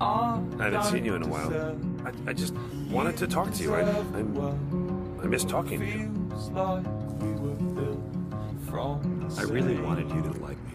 I haven't seen you in a while. I, I just wanted to talk to you. I, I I miss talking to you. I really wanted you to like me.